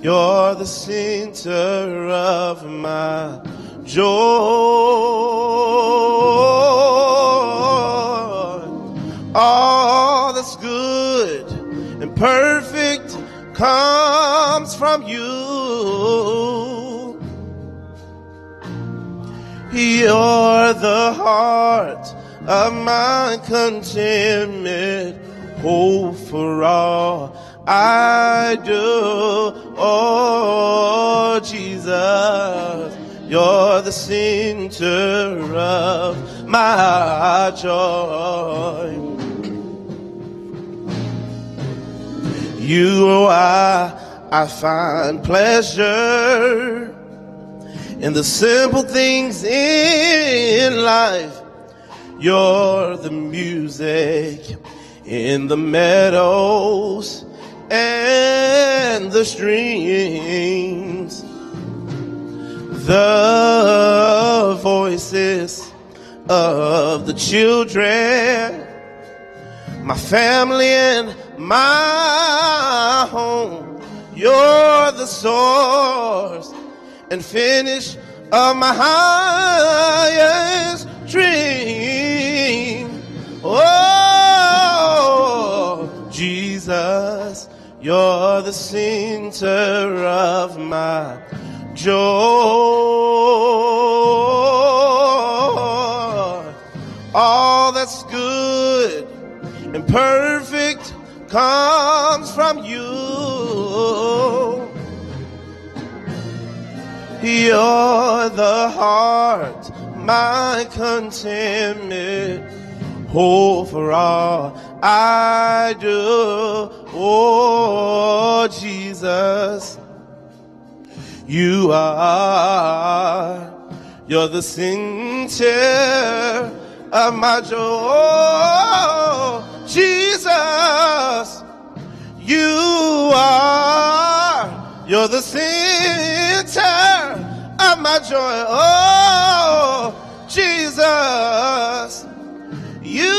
You're the center of my joy. All that's good and perfect comes from you. You're the heart of my contentment, hope for all I do. Oh, Jesus, you're the center of my joy. You are, I find pleasure in the simple things in life. You're the music in the meadows and the streams. The voices of the children, my family and my home. You're the source and finish of my highest dream. Oh, Jesus, you're the center of my joy. All that's good and perfect comes from you. You're the heart, my contentment, hope for all I do. Oh, Jesus, you are, you're the center of my joy. Oh, Jesus, you are, you're the center of my joy. Oh, Jesus, you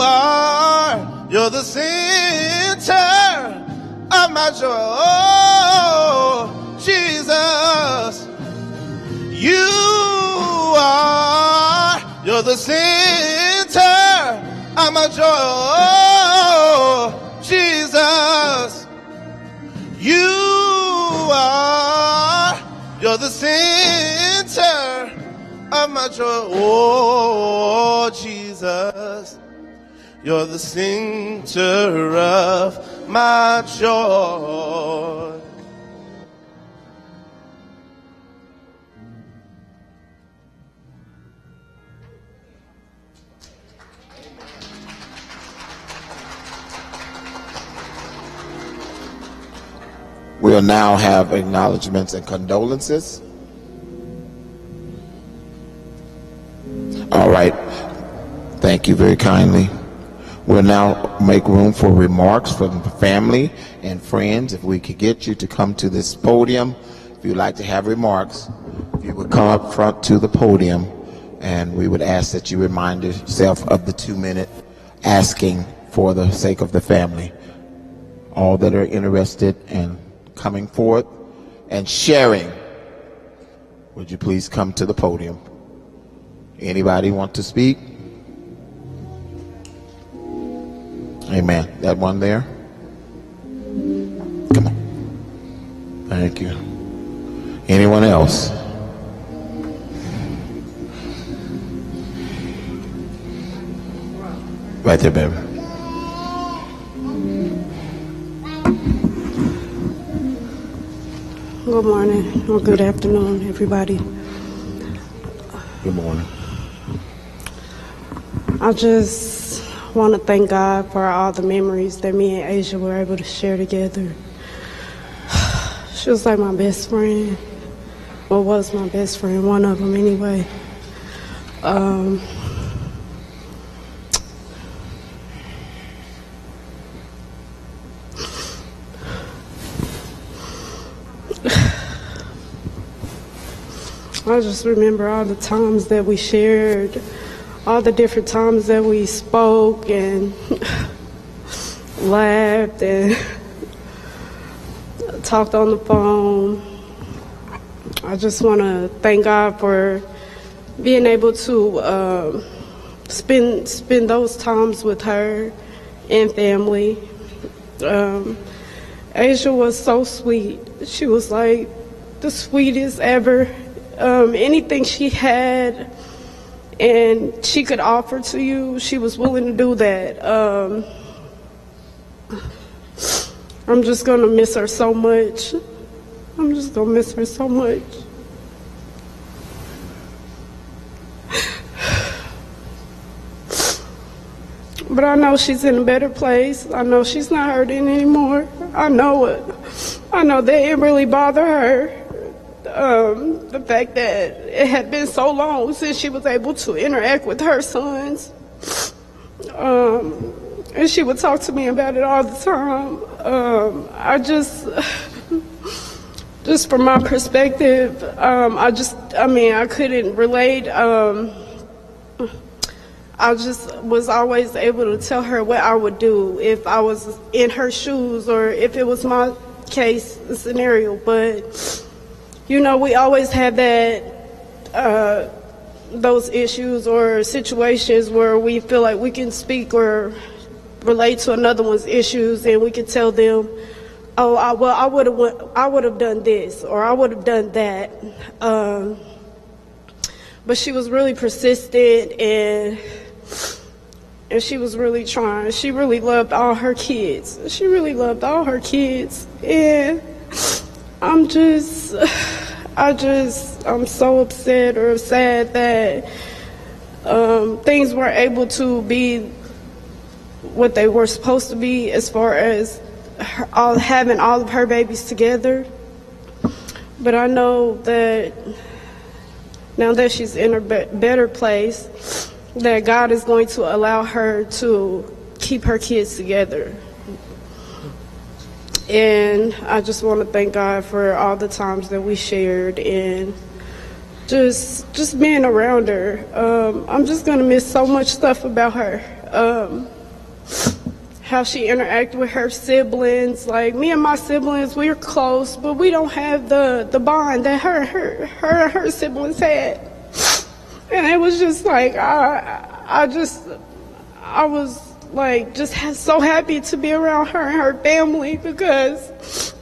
are, you're the center of my joy. Oh, Jesus, you are, you're the center of my joy. Oh, Jesus, you are, you're the center of my joy. Oh, Jesus, you're the center of my joy. We'll now have acknowledgments and condolences. All right. Thank you very kindly. We'll now make room for remarks from family and friends. If we could get you to come to this podium, if you'd like to have remarks, if you would come up front to the podium, and we would ask that you remind yourself of the two minute asking for the sake of the family. All that are interested in coming forth and sharing, would you please come to the podium? Anybody want to speak? Amen. That one there? Come on. Thank you. Anyone else? Right there, baby. Good morning or good afternoon, everybody. Good morning. I just want to thank God for all the memories that me and Asia were able to share together. She was like my best friend, or was my best friend, one of them anyway. Um, I just remember all the times that we shared, all the different times that we spoke and laughed and talked on the phone. I just want to thank God for being able to uh, spend spend those times with her and family. Um, Asia was so sweet. She was like the sweetest ever. Um, anything she had and she could offer to you, she was willing to do that. Um, I'm just gonna miss her so much. I'm just gonna miss her so much. But I know she's in a better place. I know she's not hurting anymore. I know it. I know they it really bothered her. Um, the fact that it had been so long since she was able to interact with her sons. Um, and she would talk to me about it all the time. Um, I just, just from my perspective, um, I just, I mean, I couldn't relate. Um, I just was always able to tell her what I would do if I was in her shoes or if it was my case scenario. But, you know, we always have that, uh, those issues or situations where we feel like we can speak or relate to another one's issues and we can tell them, oh, I, well, I would have, I would have done this or I would have done that. Um, but she was really persistent and and she was really trying. She really loved all her kids. She really loved all her kids. And I'm just, I just, I'm so upset or sad that um, things weren't able to be what they were supposed to be as far as her, all having all of her babies together. But I know that now that she's in a be- better place, that God is going to allow her to keep her kids together. And I just want to thank God for all the times that we shared and just just being around her. Um, I'm just gonna miss so much stuff about her. Um, how she interacted with her siblings. Like me and my siblings, we're close, but we don't have the the bond that her her her her siblings had. And it was just like I I just I was like just so happy to be around her and her family because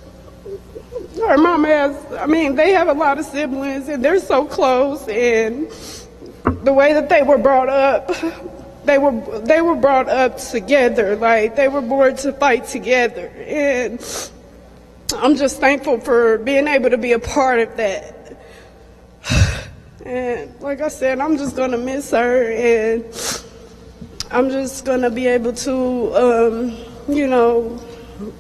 her mama has I mean they have a lot of siblings and they're so close and the way that they were brought up they were they were brought up together like they were born to fight together. And I'm just thankful for being able to be a part of that. And like I said, I'm just gonna miss her, and I'm just gonna be able to, um, you know,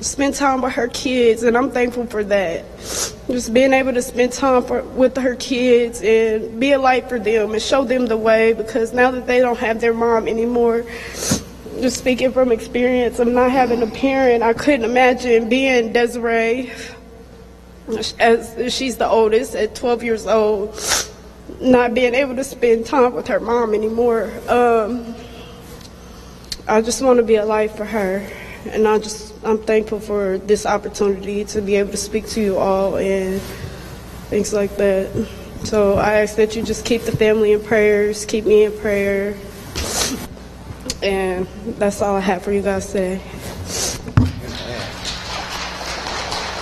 spend time with her kids, and I'm thankful for that. Just being able to spend time for, with her kids and be a light for them and show them the way, because now that they don't have their mom anymore, just speaking from experience of not having a parent, I couldn't imagine being Desiree, as she's the oldest at 12 years old not being able to spend time with her mom anymore. Um, I just want to be a light for her, and I just I'm thankful for this opportunity to be able to speak to you all and things like that. So I ask that you just keep the family in prayers, keep me in prayer, and that's all I have for you guys today.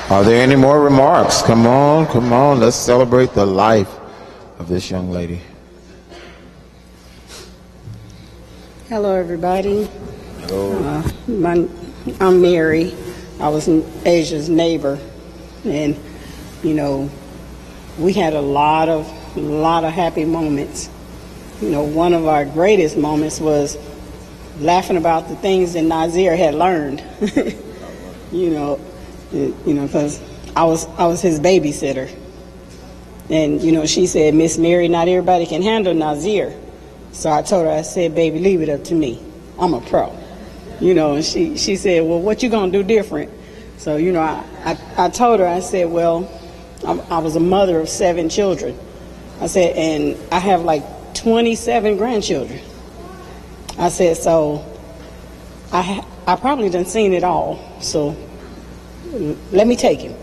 Are there any more remarks? Come on, come on. Let's celebrate the life of this young lady. Hello, everybody. Hello. Uh, my, I'm Mary. I was Asia's neighbor, and you know, we had a lot of, lot of happy moments. You know, one of our greatest moments was laughing about the things that Nazir had learned. you know, you know, because I was I was his babysitter, and you know, she said, Miss Mary, not everybody can handle Nazir. So I told her, I said, baby, leave it up to me. I'm a pro. You know, and she, she said, well, what you gonna do different? So, you know, I, I, I told her, I said, well, I'm, I was a mother of seven children. I said, and I have like 27 grandchildren. I said, so I, I probably done seen it all. So let me take him.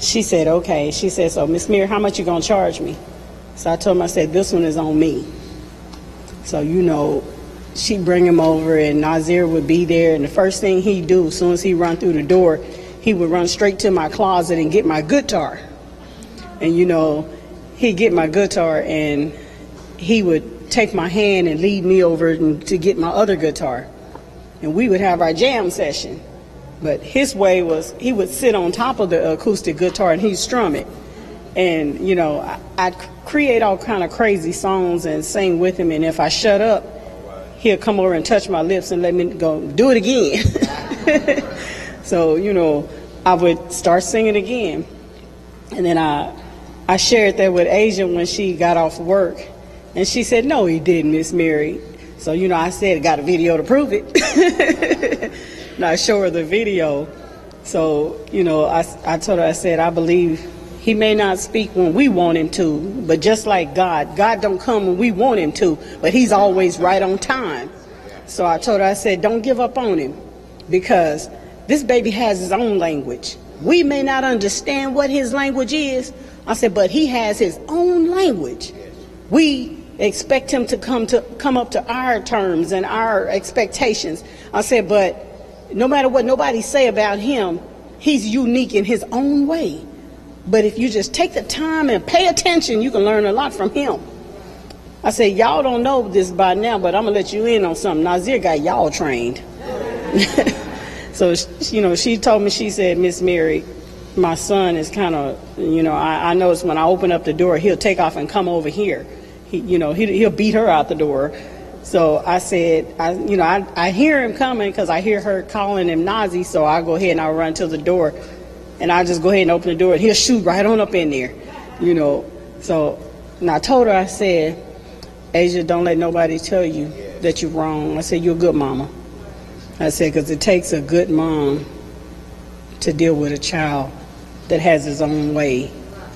she said, okay. She said, so Miss Mary, how much you gonna charge me? So I told him, I said, this one is on me. So, you know, she'd bring him over and Nazir would be there and the first thing he'd do, as soon as he run through the door, he would run straight to my closet and get my guitar. And you know, he'd get my guitar and he would take my hand and lead me over to get my other guitar. And we would have our jam session. But his way was he would sit on top of the acoustic guitar and he'd strum it. And, you know, I, I'd create all kind of crazy songs and sing with him. And if I shut up, he'll come over and touch my lips and let me go, do it again. so, you know, I would start singing again. And then I, I shared that with Asia when she got off work. And she said, no, he didn't, Miss Mary. So, you know, I said, got a video to prove it. and I show her the video. So, you know, I, I told her, I said, I believe he may not speak when we want him to, but just like God, God don't come when we want him to, but he's always right on time. So I told her, I said, don't give up on him because this baby has his own language. We may not understand what his language is. I said, but he has his own language. We expect him to come to come up to our terms and our expectations. I said, but no matter what nobody say about him, he's unique in his own way. But if you just take the time and pay attention, you can learn a lot from him. I say, y'all don't know this by now, but I'm gonna let you in on something. Nazir got y'all trained. so, you know, she told me, she said, Miss Mary, my son is kind of, you know, I, I notice when I open up the door, he'll take off and come over here. He, you know, he, he'll beat her out the door. So I said, I, you know, I, I hear him coming because I hear her calling him Nazi. So I go ahead and I run to the door, and I just go ahead and open the door, and he'll shoot right on up in there, you know. So, and I told her, I said, Asia, don't let nobody tell you that you're wrong. I said, you're a good mama. I said, because it takes a good mom to deal with a child that has his own way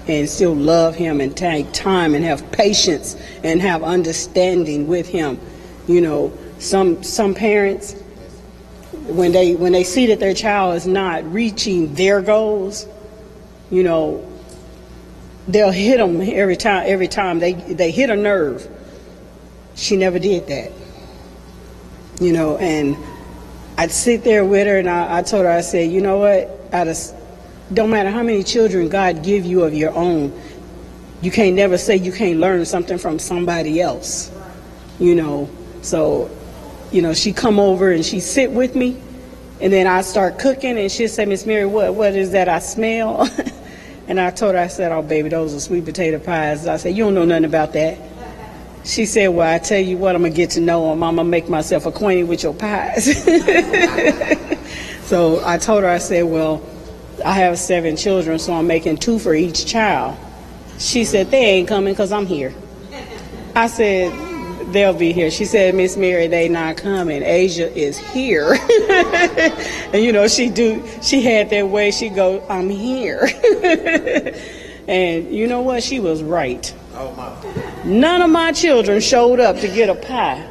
and still love him and take time and have patience and have understanding with him you know, some some parents when they when they see that their child is not reaching their goals, you know, they'll hit them every time. Every time they they hit a nerve. She never did that. You know, and I'd sit there with her and I, I told her, I said, you know what? I just, don't matter how many children God give you of your own, you can't never say you can't learn something from somebody else. You know, so, you know, she come over and she sit with me, and then I start cooking, and she'll say, Miss Mary, what what is that I smell? and I told her, I said, oh, baby, those are sweet potato pies. I said, you don't know nothing about that. She said, well, I tell you what, I'm to get to know them. I'm to make myself acquainted with your pies. so I told her, I said, well, I have seven children, so I'm making two for each child. She said, they ain't coming because I'm here. I said, they'll be here. She said, Miss Mary, they not coming. Asia is here. and you know, she do she had that way, she go, I'm here. and you know what? She was right. Oh, None of my children showed up to get a pie.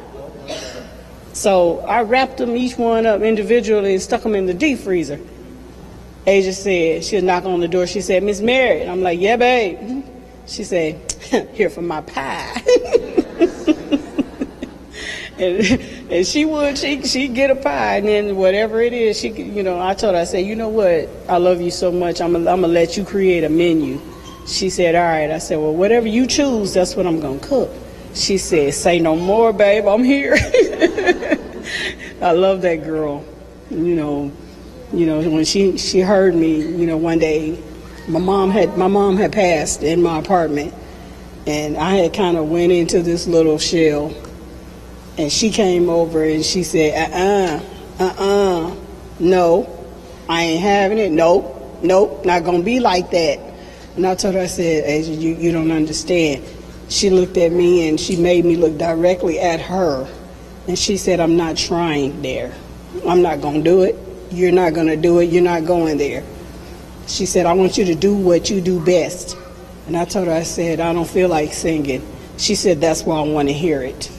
So I wrapped them each one up individually and stuck them in the deep freezer. Asia said, she'll knock on the door. She said, Miss Mary. And I'm like, yeah, babe. She said, here for my pie. And, and she would she she get a pie and then whatever it is she you know I told her I said you know what? I love you so much I'm gonna, I'm gonna let you create a menu. She said all right. I said well whatever you choose that's what I'm gonna cook. She said say no more babe I'm here. I love that girl you know. You know when she she heard me you know one day my mom had my mom had passed in my apartment and I had kind of went into this little shell and she came over and she said, uh-uh, uh-uh, no, I ain't having it. Nope, nope, not gonna be like that. And I told her, I said, Asia, you, you don't understand. She looked at me and she made me look directly at her. And she said, I'm not trying there. I'm not gonna do it. You're not gonna do it. You're not going there. She said, I want you to do what you do best. And I told her, I said, I don't feel like singing. She said, that's why I want to hear it.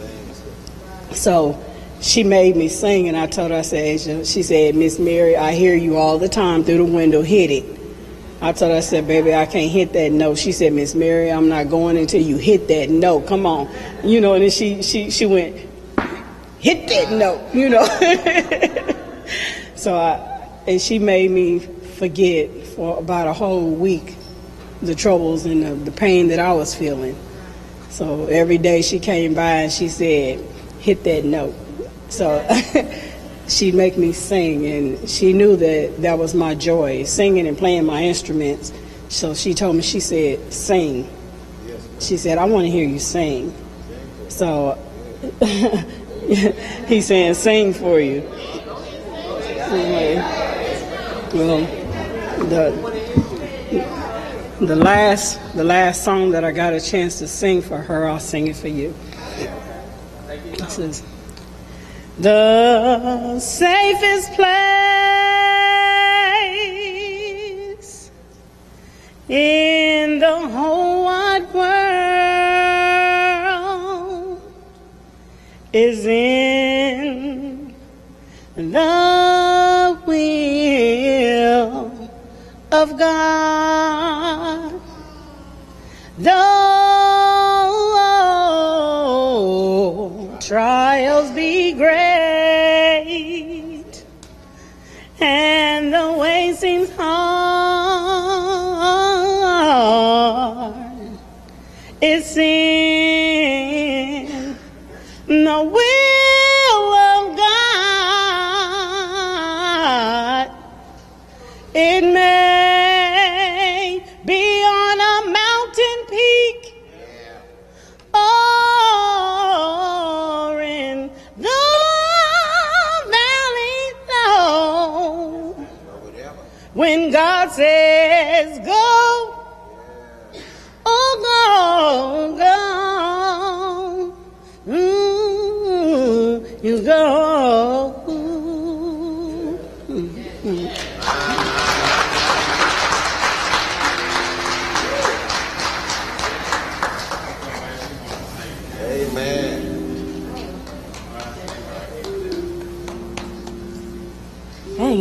So she made me sing, and I told her, I said, she said, Miss Mary, I hear you all the time through the window, hit it. I told her, I said, baby, I can't hit that note. She said, Miss Mary, I'm not going until you hit that note. Come on. You know, and then she, she, she went, hit that note, you know. so I, and she made me forget for about a whole week the troubles and the, the pain that I was feeling. So every day she came by and she said, hit that note. So she'd make me sing, and she knew that that was my joy, singing and playing my instruments. So she told me, she said, sing. She said, I want to hear you sing. So he's saying, sing for you. Anyway, well, the the last the last song that I got a chance to sing for her, I'll sing it for you. The safest place in the whole wide world is in the will of God. Though it's in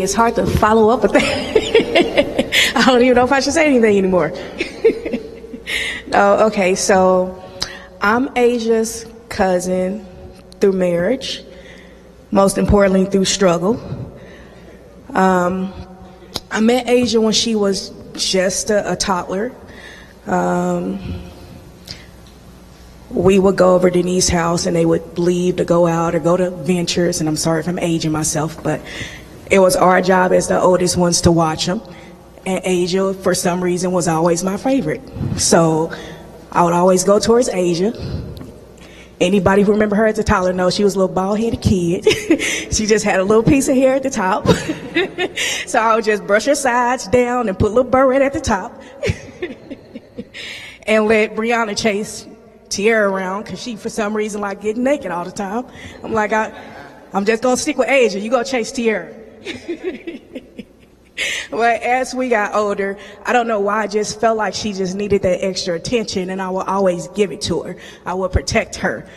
it's hard to follow up with that. I don't even know if I should say anything anymore. oh, okay, so I'm Asia's cousin through marriage, most importantly through struggle. Um, I met Asia when she was just a, a toddler. Um, we would go over Denise's house and they would leave to go out or go to ventures. And I'm sorry if I'm aging myself, but it was our job as the oldest ones to watch them. And Asia, for some reason, was always my favorite. So I would always go towards Asia. Anybody who remember her as a toddler knows she was a little bald-headed kid. she just had a little piece of hair at the top. so I would just brush her sides down and put a little beret at the top. and let Brianna chase Tierra around because she, for some reason, like getting naked all the time. I'm like, I, I'm just gonna stick with Asia. You go chase Tierra. but as we got older, I don't know why I just felt like she just needed that extra attention, and I would always give it to her. I would protect her.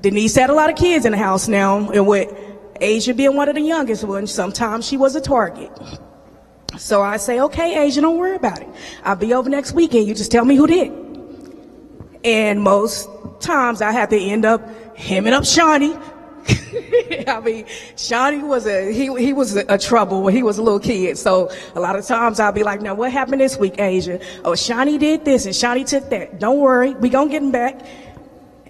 Denise had a lot of kids in the house now, and with Asia being one of the youngest ones, sometimes she was a target. So I say, okay, Asia, don't worry about it. I'll be over next weekend. You just tell me who did. And most times I have to end up hemming up Shawnee. I mean, Shawnee was a, he, he was a, trouble when he was a little kid. So a lot of times I'll be like, now what happened this week, Asia? Oh, Shawnee did this and Shawnee took that. Don't worry. We gonna get him back.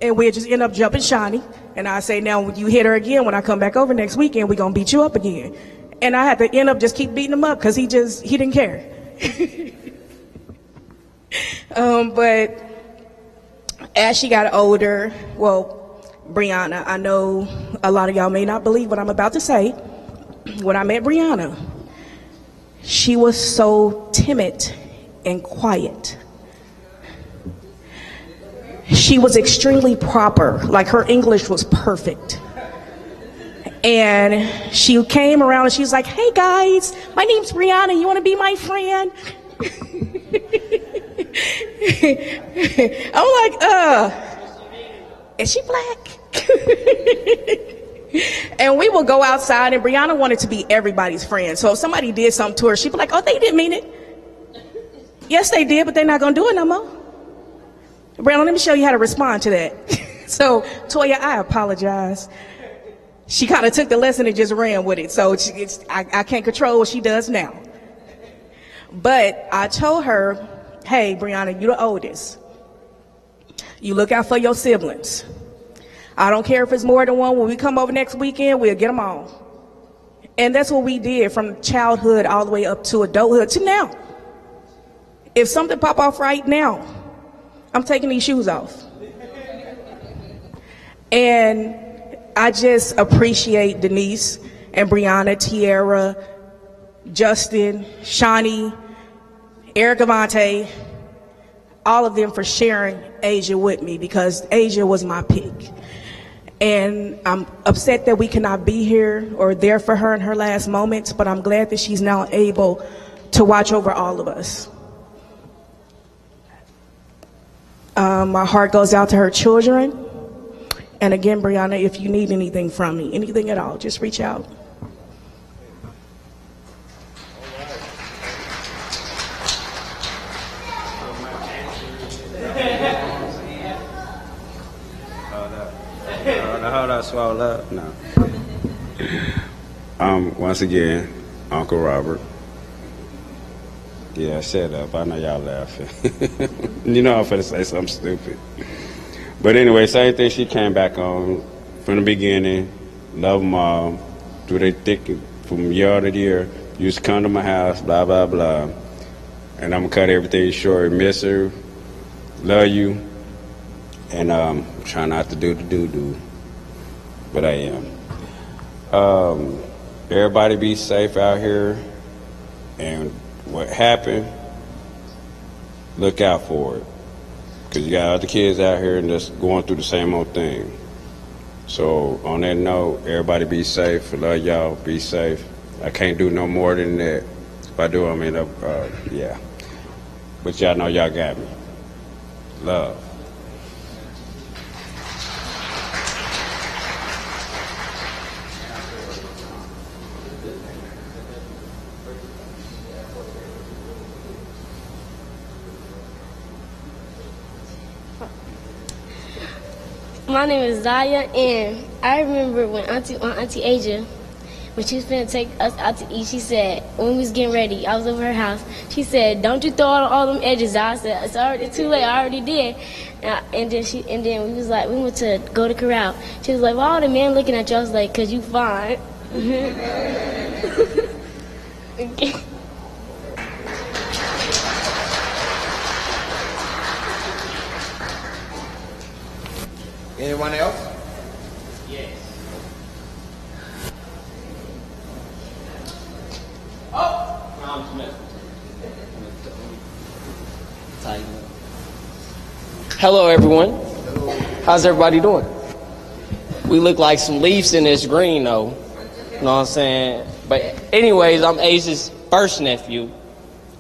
And we'll just end up jumping Shawnee. And I say, now when you hit her again, when I come back over next weekend, we gonna beat you up again. And I had to end up just keep beating him up because he just, he didn't care. um, but as she got older, well, Brianna, I know a lot of y'all may not believe what I'm about to say. When I met Brianna, she was so timid and quiet. She was extremely proper, like her English was perfect. And she came around and she was like, hey guys, my name's Brianna, you wanna be my friend? I'm like, uh, is she black? and we will go outside, and Brianna wanted to be everybody's friend. So if somebody did something to her, she'd be like, oh, they didn't mean it. Yes, they did, but they're not gonna do it no more. Brianna, let me show you how to respond to that. so, Toya, I apologize. She kind of took the lesson and just ran with it. So it's, I, I can't control what she does now. But I told her, hey, Brianna, you're the oldest. You look out for your siblings. I don't care if it's more than one. When we come over next weekend, we'll get them all. And that's what we did from childhood all the way up to adulthood to now. If something pop off right now, I'm taking these shoes off. And I just appreciate Denise and Brianna, Tierra, Justin, Shawnee, Eric Avante, all of them for sharing Asia with me because Asia was my pick. And I'm upset that we cannot be here or there for her in her last moments, but I'm glad that she's now able to watch over all of us. Um, my heart goes out to her children. And again, Brianna, if you need anything from me, anything at all, just reach out. Up, swallow up. No. Um, once again, Uncle Robert. Yeah, shut up. I know y'all laughing. you know I'm finna say something stupid. But anyway, same thing she came back on from the beginning. Love mom. Through the thick from year to year. Used to come to my house, blah, blah, blah. And I'm gonna cut everything short. Miss her. Love you. And um, try not to do the doo-doo. But I am. Um, everybody be safe out here. And what happened, look out for it. Because you got other kids out here and just going through the same old thing. So on that note, everybody be safe. I love y'all. Be safe. I can't do no more than that. If I do, I'm end up, uh, yeah. But y'all know y'all got me. Love. My name is Zaya, and I remember when Auntie, Aunt Auntie Asia, when she was to take us out to eat, she said, when we was getting ready, I was over her house, she said, don't you throw all, all them edges out. I said, it's already too late, I already did. And then she, and then we was like, we went to go to corral. She was like, why all the men looking at you? I was like, cause you fine. okay. Anyone else? Yes. Oh! Tom Smith. Hello, everyone. How's everybody doing? We look like some leaves in this green, though. You know what I'm saying? But, anyways, I'm Ace's first nephew.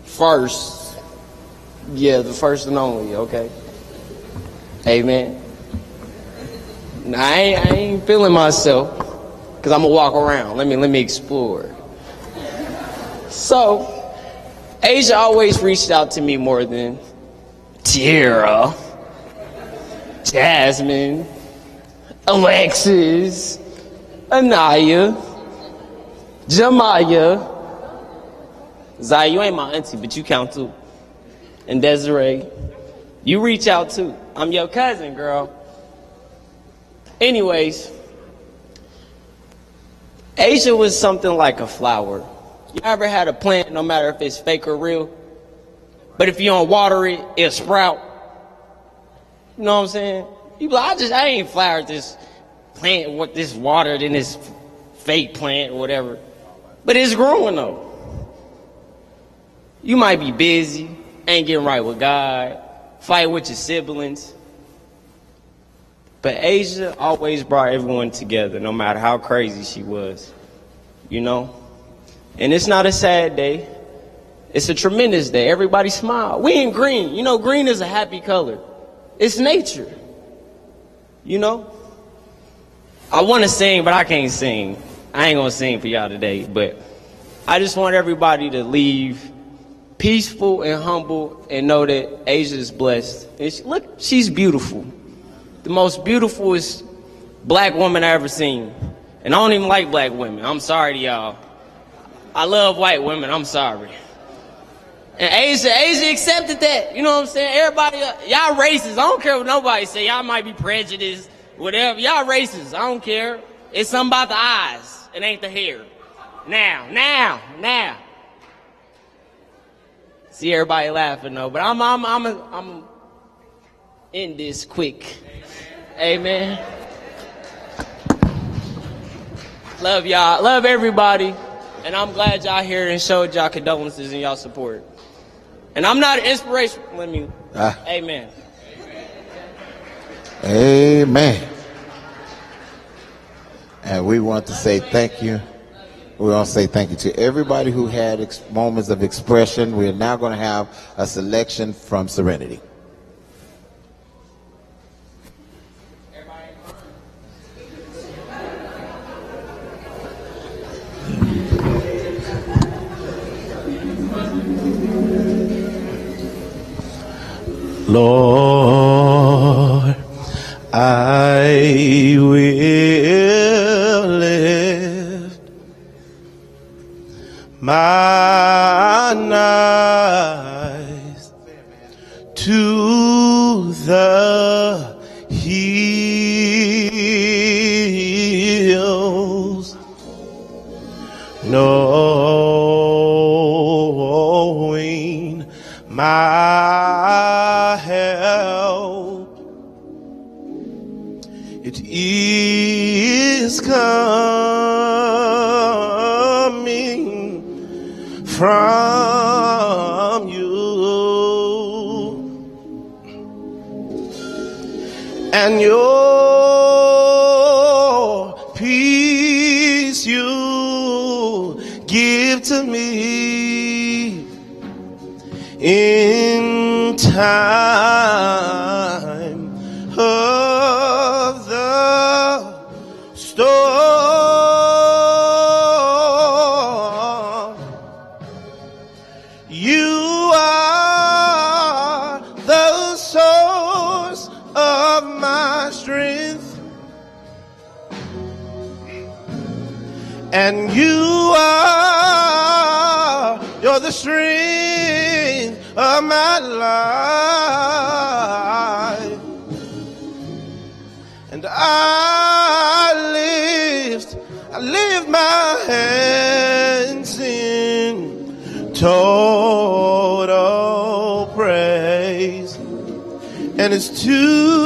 First. Yeah, the first and only, okay? Amen. Nah, I ain't, I ain't feeling myself because I'm going to walk around. Let me, let me explore. So, Asia always reached out to me more than Tierra. Jasmine, Alexis, Anaya, Jamaya. Zai, you ain't my auntie, but you count too. And Desiree, you reach out too. I'm your cousin, girl. Anyways, Asia was something like a flower. You ever had a plant, no matter if it's fake or real, but if you don't water it, it'll sprout? You know what I'm saying? You like, I just I ain't flowered this plant with this watered in this fake plant or whatever. But it's growing though. You might be busy, ain't getting right with God, fight with your siblings. But Asia always brought everyone together, no matter how crazy she was. You know? And it's not a sad day. It's a tremendous day. Everybody smile. We in green. You know, green is a happy color. It's nature. You know? I want to sing, but I can't sing. I ain't going to sing for y'all today, but I just want everybody to leave peaceful and humble and know that Asia is blessed. And she, look, she's beautiful. The most beautifulest black woman I ever seen. And I don't even like black women. I'm sorry to y'all. I love white women. I'm sorry. And Asia, Asia accepted that. You know what I'm saying? Everybody, y'all racist. I don't care what nobody say. Y'all might be prejudiced, whatever. Y'all racist. I don't care. It's something about the eyes. It ain't the hair. Now, now, now. See everybody laughing though, but I'm, I'm, I'm, I'm in this quick. Amen. Love y'all. Love everybody. And I'm glad y'all here and showed y'all condolences and y'all support. And I'm not an inspiration. Let me. Ah. Amen. Amen. And we want to say thank you. We want to say thank you to everybody who had ex- moments of expression. We are now going to have a selection from Serenity. Lord, I will lift my eyes to the hills, knowing time my life. And I lift, I lift my hands in total praise. And it's to,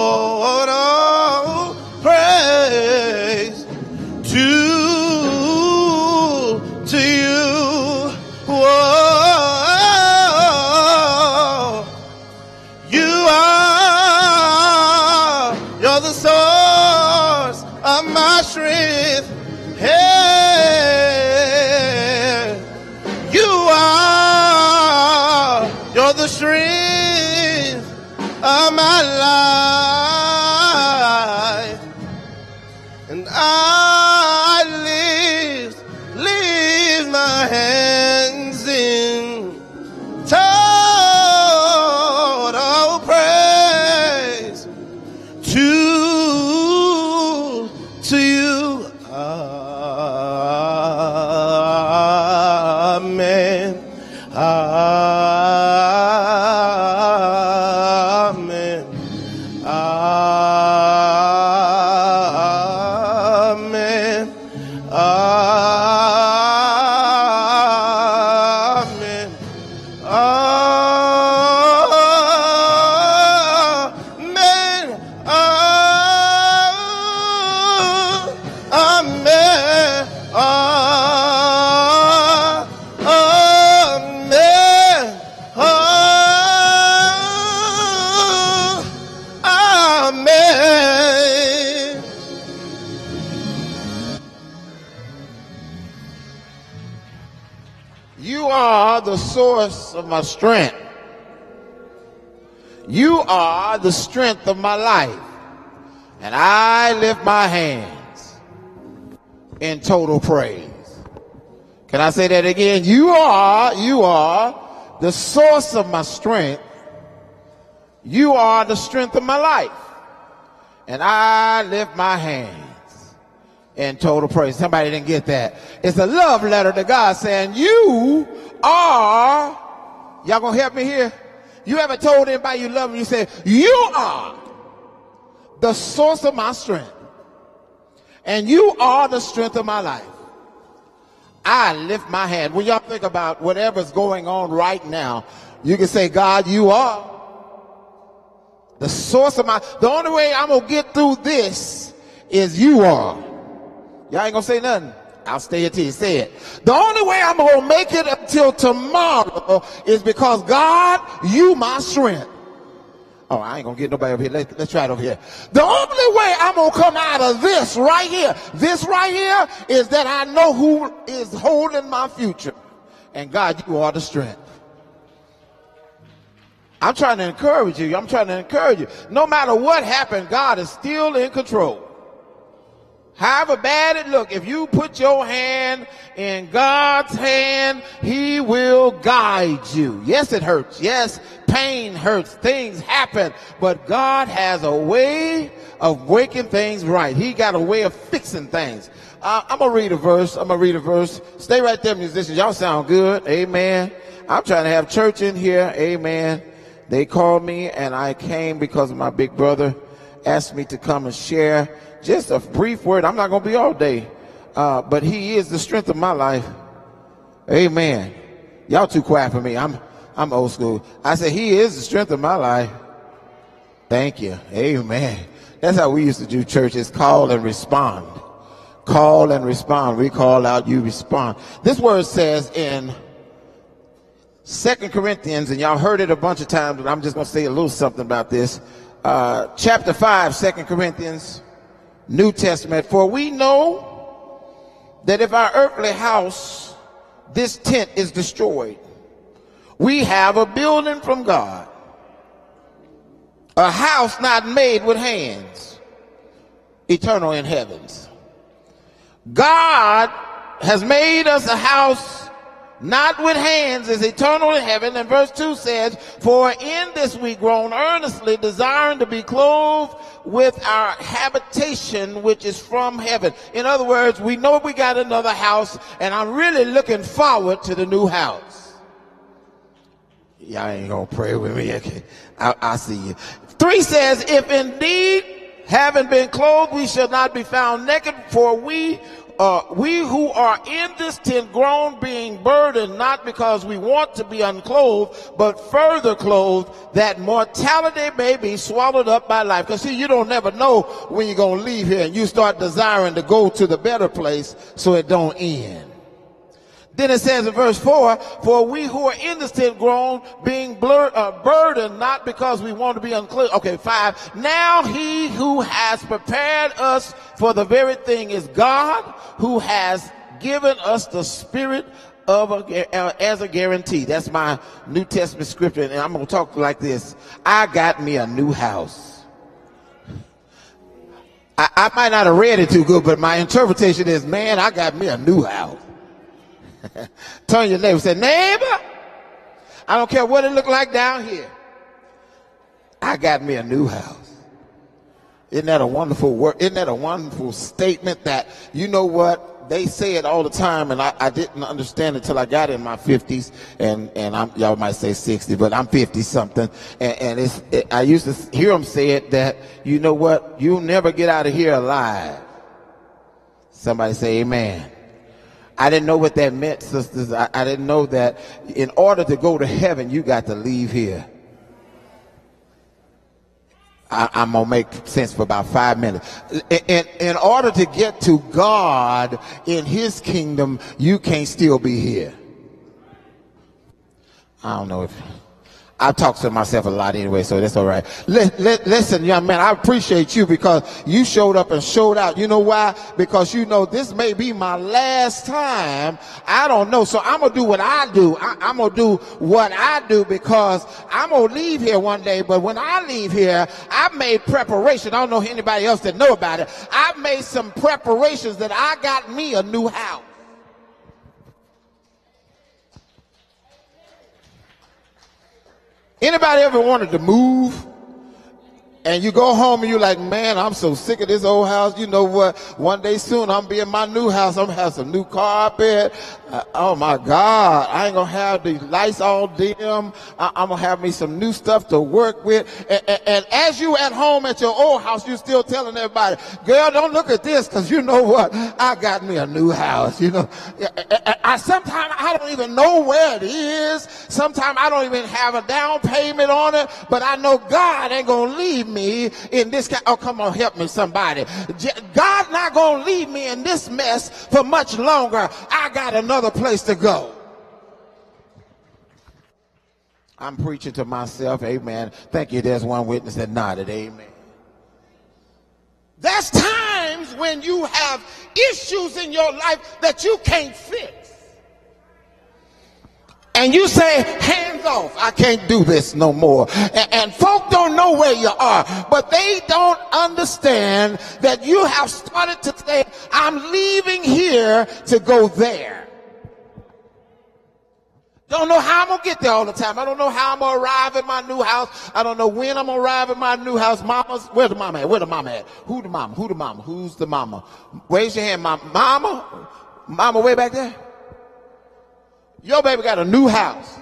total source of my strength. You are the strength of my life. And I lift my hands in total praise. Can I say that again? You are, you are the source of my strength. You are the strength of my life. And I lift my hands in total praise. Somebody didn't get that. It's a love letter to God saying, you are, y'all gonna help me here? You ever told anybody you love them, you say, you are the source of my strength. And you are the strength of my life. I lift my hand. When y'all think about whatever's going on right now, you can say, God, you are the source of my, the only way I'm gonna get through this is you are. Y'all ain't gonna say nothing. I'll stay until you say it. The only way I'm gonna make it until tomorrow is because God, you my strength. Oh, I ain't gonna get nobody over here. Let, let's try it over here. The only way I'm gonna come out of this right here, this right here, is that I know who is holding my future. And God, you are the strength. I'm trying to encourage you. I'm trying to encourage you. No matter what happened, God is still in control. However bad it look, if you put your hand in God's hand, He will guide you. Yes, it hurts. Yes, pain hurts. Things happen. But God has a way of making things right. He got a way of fixing things. Uh, I'm gonna read a verse. I'm gonna read a verse. Stay right there, musicians. Y'all sound good. Amen. I'm trying to have church in here. Amen. They called me and I came because my big brother asked me to come and share just a brief word. I'm not going to be all day, uh, but he is the strength of my life. Amen. Y'all too quiet for me. I'm, I'm old school. I said, he is the strength of my life. Thank you. Amen. That's how we used to do churches. Call and respond. Call and respond. We call out, you respond. This word says in Second Corinthians, and y'all heard it a bunch of times, but I'm just going to say a little something about this. Uh, chapter 5, 2 Corinthians, New Testament. For we know that if our earthly house, this tent is destroyed, we have a building from God, a house not made with hands, eternal in heavens. God has made us a house not with hands is eternal in heaven. And verse 2 says, For in this we groan earnestly, desiring to be clothed with our habitation, which is from heaven. In other words, we know we got another house, and I'm really looking forward to the new house. Y'all ain't gonna pray with me. Okay. I, I see you. Three says, If indeed having been clothed, we shall not be found naked, for we uh, we who are in this tent groan being burdened, not because we want to be unclothed, but further clothed, that mortality may be swallowed up by life. Because see, you don't never know when you're going to leave here and you start desiring to go to the better place so it don't end. Then it says in verse 4, For we who are in this tent groan, being blur, uh, burdened, not because we want to be unclean. Okay, 5. Now he who has prepared us for the very thing is God, who has given us the spirit of a, uh, as a guarantee. That's my New Testament scripture, and I'm gonna talk like this. I got me a new house. I, I might not have read it too good, but my interpretation is, man, I got me a new house. Turn your neighbor, say, neighbor, I don't care what it look like down here. I got me a new house. Isn't that a wonderful word? Isn't that a wonderful statement that, you know what? They say it all the time, and I, I didn't understand it until I got in my 50s, and, and I'm, y'all might say 60, but I'm 50 something. And, and it's, it, I used to hear them say it that, you know what? You'll never get out of here alive. Somebody say amen. I didn't know what that meant, sisters. I, I didn't know that in order to go to heaven, you got to leave here. I, am gonna make sense for about five minutes. In, in order to get to God in His kingdom, you can't still be here. I don't know if I talk to myself a lot anyway, so that's all right. listen, young man, I appreciate you because you showed up and showed out. You know why? Because you know this may be my last time. I don't know. So I'm going to do what I do. I, I'm going to do what I do because I'm going to leave here one day. But when I leave here, I've made preparation. I don't know anybody else that know about it. I've made some preparations that I got me a new house. Anybody ever wanted to move? And you go home and you're like, man, I'm so sick of this old house. You know what? One day soon I'm be in my new house. I'm gonna have some new carpet. Uh, oh my God. I ain't gonna have the lights all dim. I, am gonna have me some new stuff to work with. And, and, and, as you at home at your old house, you're still telling everybody, girl, don't look at this because you know what? I got me a new house. You know, I, I sometimes I don't even know where it is. Sometimes I don't even have a down payment on it, but I know God ain't gonna leave me in this. Oh, come on, help me, somebody. God's not gonna leave me in this mess for much longer. I got another place to go. I'm preaching to myself. Amen. Thank you. There's one witness that nodded. Amen. There's times when you have issues in your life that you can't fix and you say, hands off, I can't do this no more. And, and folk don't know where you are, but they don't understand that you have started to say, I'm leaving here to go there. Don't know how I'm gonna get there all the time. I don't know how I'm gonna arrive at my new house. I don't know when I'm gonna arrive at my new house. Mama's, where the mama at? Where the mama at? Who the mama? Who the mama? Who's the mama? Raise your hand, mama. Mama? Mama way back there? Your baby got a new house.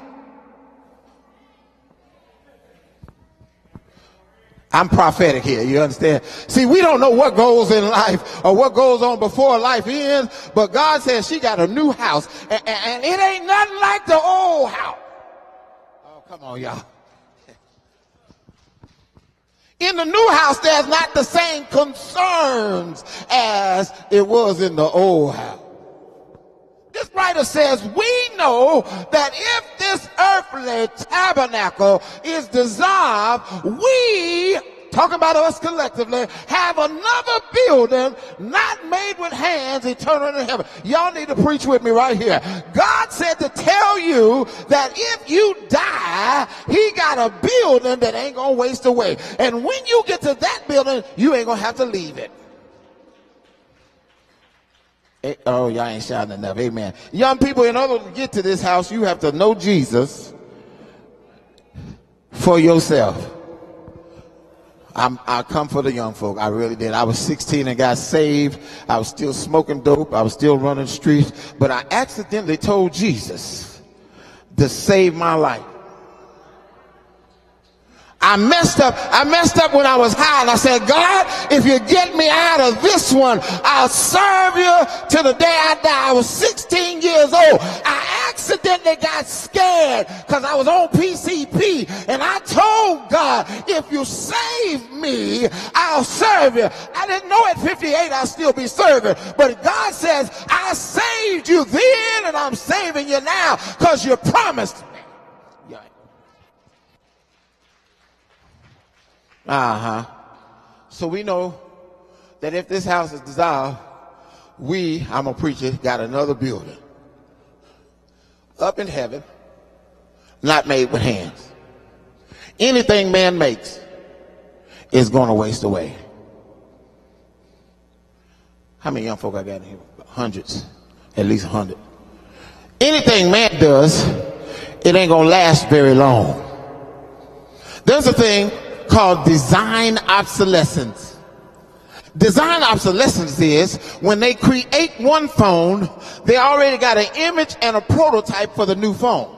I'm prophetic here, you understand? See, we don't know what goes in life or what goes on before life ends, but God says she got a new house and, and it ain't nothing like the old house. Oh, come on, y'all. In the new house, there's not the same concerns as it was in the old house. This writer says, we know that if this earthly tabernacle is dissolved, we talking about us collectively, have another building not made with hands eternal in heaven. Y'all need to preach with me right here. God said to tell you that if you die, he got a building that ain't gonna waste away. And when you get to that building, you ain't gonna have to leave it. Eh, oh, y'all ain't shouting enough. Amen. Young people, in order to get to this house, you have to know Jesus for yourself. I'm, I come for the young folk. I really did. I was 16 and got saved. I was still smoking dope. I was still running streets. But I accidentally told Jesus to save my life. I messed up. I messed up when I was high and I said, God, if you get me out of this one, I'll serve you till the day I die. I was 16 years old. I accidentally got scared because I was on PCP and I told God, if you save me, I'll serve you. I didn't know at 58 I'll still be serving, but God says, I saved you then and I'm saving you now because you promised Uh huh. So we know that if this house is dissolved, we, I'm a preacher, got another building. up in heaven, not made with hands. Anything man makes is going to waste away. How many young folk I got in here? Hundreds. At least a hundred. Anything man does, it ain't going to last very long. There's a thing called design obsolescence. Design obsolescence is when they create one phone, they already got an image and a prototype for the new phone.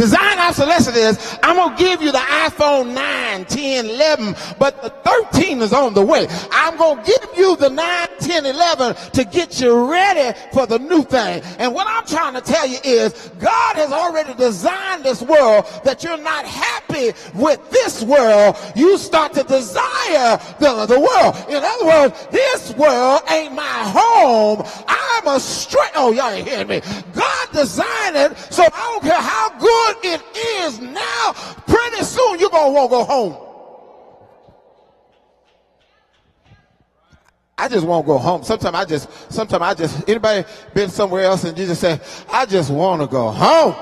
Design obsolescence is I'm going to give you the iPhone 9, 10, 11, but the 13 is on the way. I'm going to give you the 9, 10, 11 to get you ready for the new thing. And what I'm trying to tell you is God has already designed this world that you're not happy with this world. You start to desire the, the world. In other words, this world ain't my home. I'm a straight, oh, y'all ain't me. God designed it so I don't care how good it is now, pretty soon you're going to want to go home. I just want to go home. Sometimes I just, sometimes I just, anybody been somewhere else and you just I just want to go home.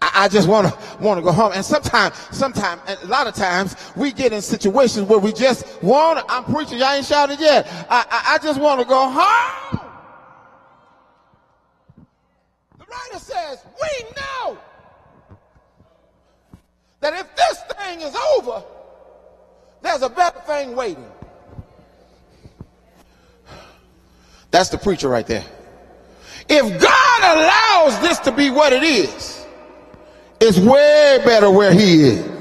I, just want to want to go home. And sometimes, sometimes, a lot of times, we get in situations where we just want. I'm preaching. Y'all ain't shouted yet. I, I, I just want to go home. The writer says, "We know that if this thing is over, there's a better thing waiting." That's the preacher right there. If God allows this to be what it is, it's way better where he is.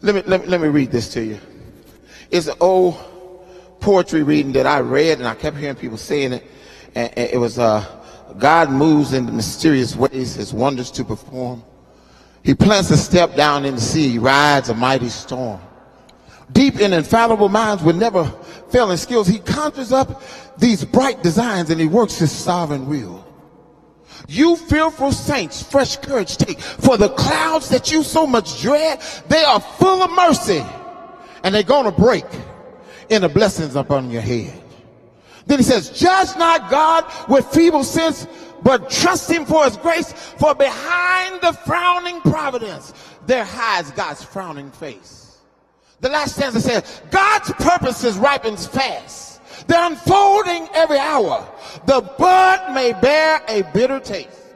Let me, let me, let me read this to you. It's an old poetry reading that I read and I kept hearing people saying it. And, it was, uh, God moves in mysterious ways, his wonders to perform. He plants a step down in the sea, he rides a mighty storm. Deep in infallible minds with never failing skills, he conjures up these bright designs and he works his sovereign will. You fearful saints, fresh courage take, for the clouds that you so much dread, they are full of mercy, and they're gonna break in the blessings upon your head. Then he says, judge not God with feeble sense, but trust him for his grace, for behind the frowning providence, there hides God's frowning face. The last stanza says, God's purposes ripens fast. They're unfolding every hour. The bud may bear a bitter taste,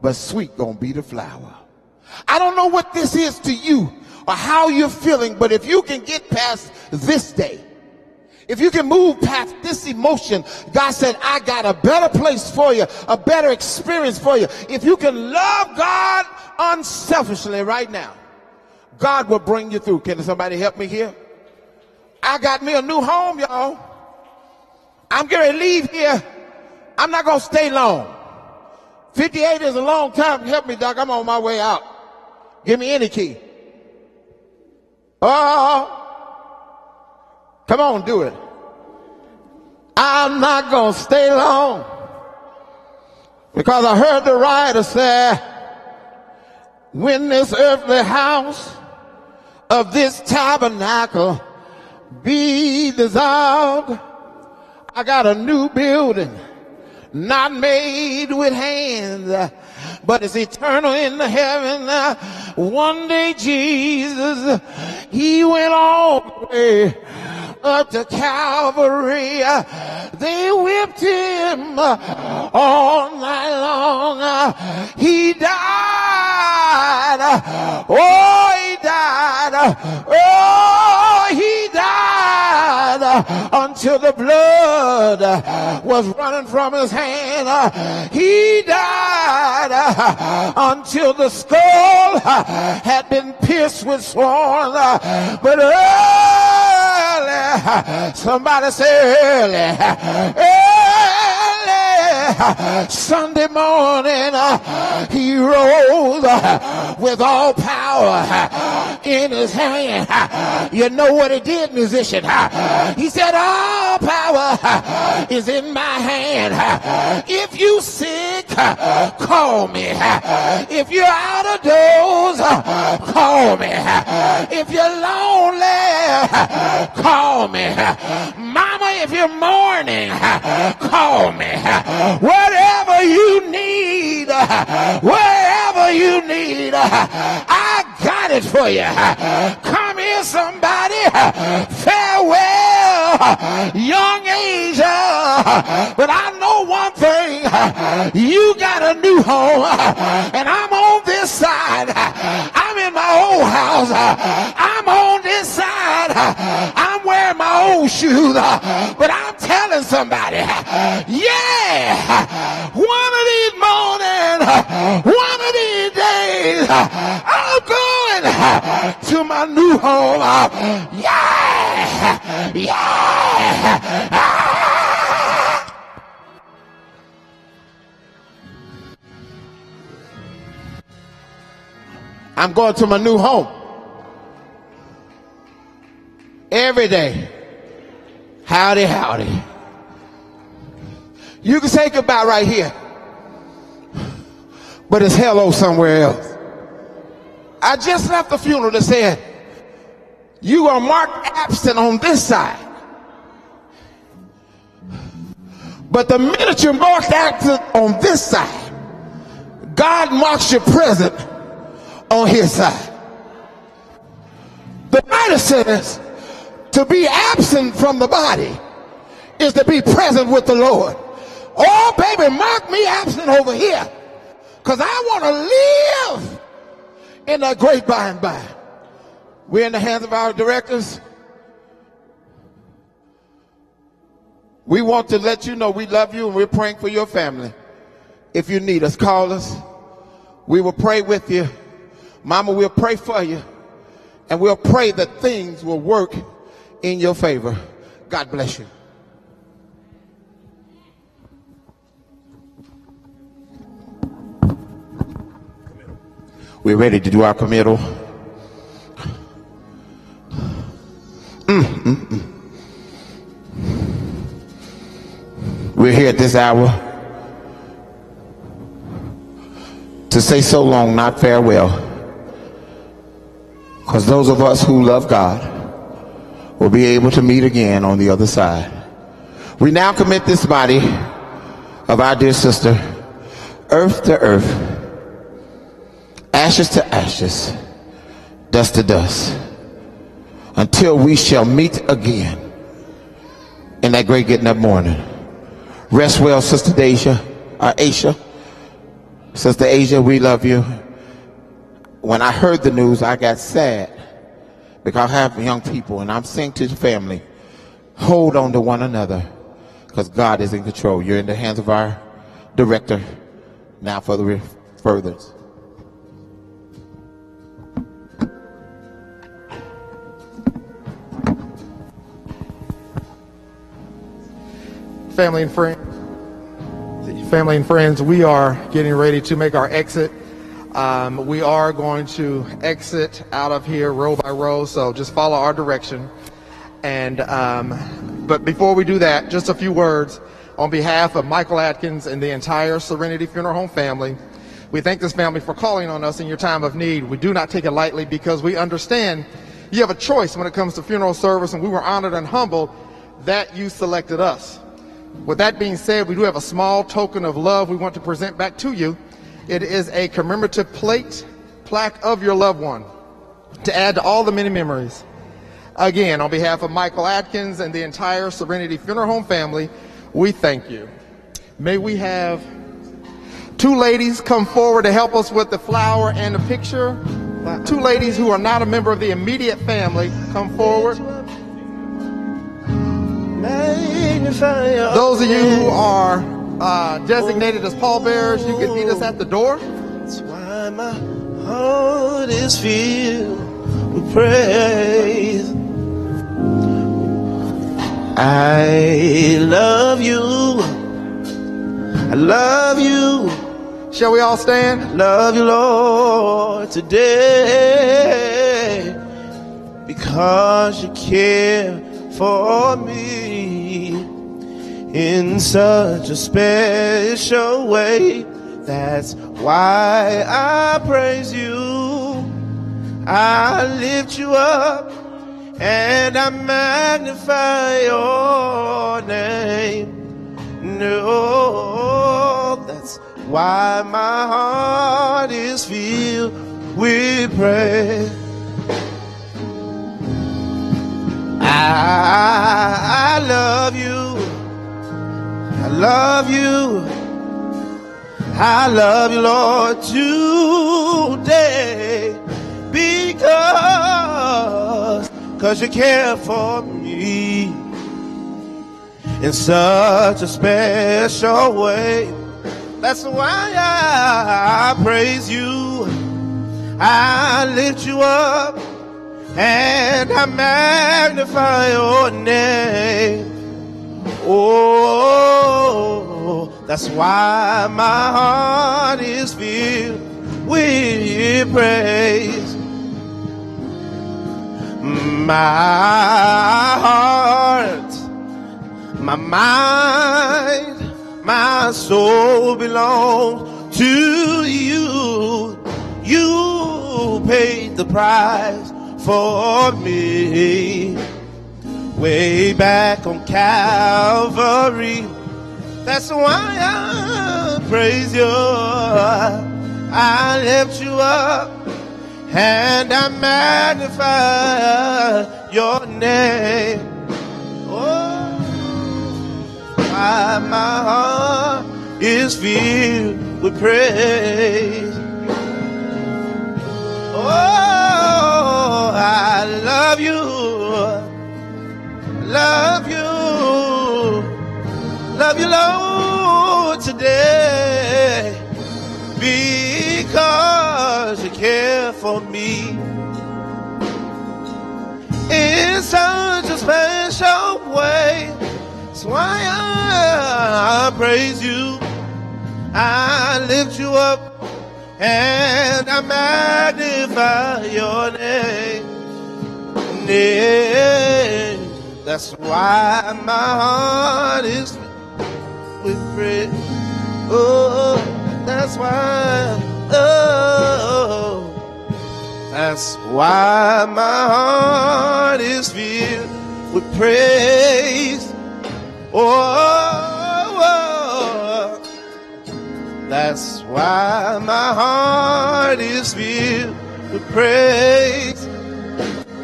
but sweet gonna be the flower. I don't know what this is to you or how you're feeling, but if you can get past this day, if you can move past this emotion, God said, I got a better place for you, a better experience for you. If you can love God unselfishly right now, God will bring you through. Can somebody help me here? I got me a new home, y'all. I'm going to leave here. I'm not going to stay long. 58 is a long time. Help me, Doc. I'm on my way out. Give me any key. Oh, come on, do it. I'm not going to stay long because I heard the writer say, when this earthly house of this tabernacle be dissolved, I got a new building, not made with hands, but it's eternal in the heaven. One day Jesus, he went all the way up to Calvary. They whipped him all night long. He died. Oh, he died. Oh, he died until the blood was running from his hand. He died until the skull had been pierced with thorns. But early Somebody say early. Early. Sunday morning, uh, he rose uh, with all power uh, in his hand. You know what he did, musician? He said, All power is in my hand. If you sick, call me. If you're out of doors, call me. If you're lonely, call me. Mama, if you're mourning, call me. Whatever you need, wherever you need, I got it for you. Come here, somebody. Farewell, young Asia. Uh, but I know one thing. You got a new home, and I'm on this side. I'm in my old house. I'm on this side. I'm wearing my old shoes, but I'm telling somebody, yeah, one of these mornings, one of these days, I'm going to my new home. Yeah, yeah. Ah. I'm going to my new home. Every day. Howdy, howdy. You can say goodbye right here. But it's hello somewhere else. I just left the funeral that said, you are marked absent on this side. But the minute you're marked absent on this side, God marks you present on his side. The Bible says to be absent from the body is to be present with the Lord. Oh, baby, mark me absent over here because I want to live in that great by and by. We're in the hands of our directors. We want to let you know we love you and we're praying for your family. If you need us, call us. We will pray with you. Mama, we'll pray for you. And we'll pray that things will work in your favor. God bless you. We're ready to do our committal. Mm, mm, mm. We're here at this hour to say so long, not farewell. Because those of us who love God will be able to meet again on the other side. We now commit this body of our dear sister, earth to earth, ashes to ashes, dust to dust, until we shall meet again in that great getting up morning. Rest well, Sister Deja, uh, Asia. Sister Asia, we love you. When I heard the news, I got sad because I have young people and I'm saying to the family, hold on to one another because God is in control. You're in the hands of our director now for the furthers. Family and friends. Family and friends, we are getting ready to make our exit. Um, we are going to exit out of here row by row, so just follow our direction. And um, but before we do that, just a few words on behalf of Michael Adkins and the entire Serenity Funeral Home family. We thank this family for calling on us in your time of need. We do not take it lightly because we understand you have a choice when it comes to funeral service, and we were honored and humbled that you selected us. With that being said, we do have a small token of love we want to present back to you. It is a commemorative plate, plaque of your loved one to add to all the many memories. Again, on behalf of Michael Adkins and the entire Serenity Funeral Home family, we thank you. May we have two ladies come forward to help us with the flower and the picture. Two ladies who are not a member of the immediate family come forward. Those of you who are uh, designated as pallbearers, you can meet us at the door. That's why my heart is filled with praise. I love you. I love you. Shall we all stand? Love you, Lord, today. Because you care for me in such a special way. That's why I praise you. I lift you up and I magnify your name. No, that's why my heart is filled with praise. I, I love you. I love you. I love you, Lord, today because cause you care for me in such a special way. That's why I, I praise you. I lift you up and I magnify your name. Oh, that's why my heart is filled with praise. My heart, my mind, my soul belong to you. You paid the price for me way back on Calvary. That's why I praise you. I lift you up and I magnify your name. Oh, why my heart is filled with praise. Oh, I love you. Love you. Love you, Lord, today. Because you care for me. In such a special way. That's why I praise you. I lift you up and I magnify your name. name. That's why my heart is with praise. Oh, that's why. Oh, that's why my heart is filled with praise. Oh, oh, that's why my heart is filled with praise.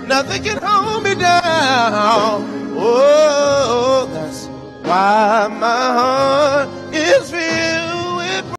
Nothing can hold me down. Oh, that's why my heart is filled.